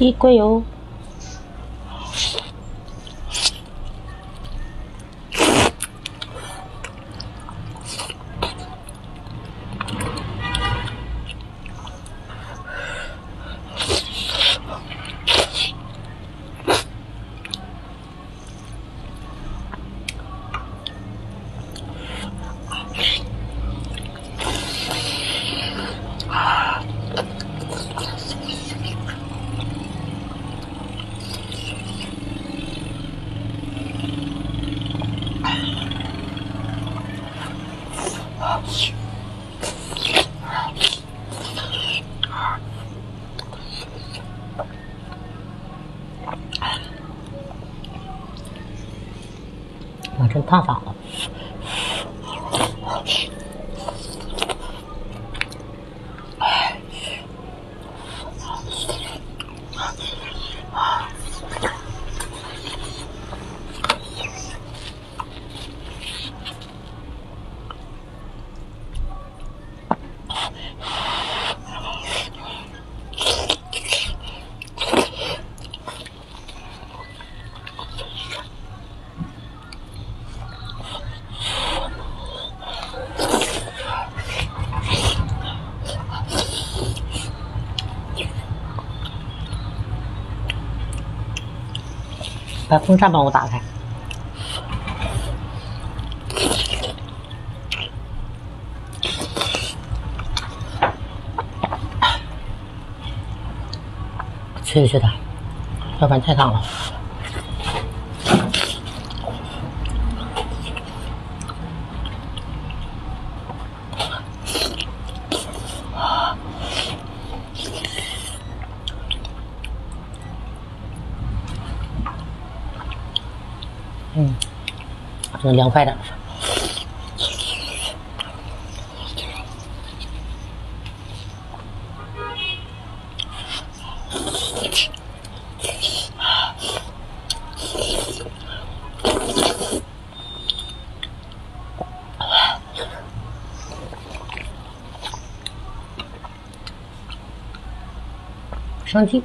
衣柜哦。啊，真烫嗓子！把风扇帮我打开。吹吹它，要不然太烫了。嗯，这凉快点。双击。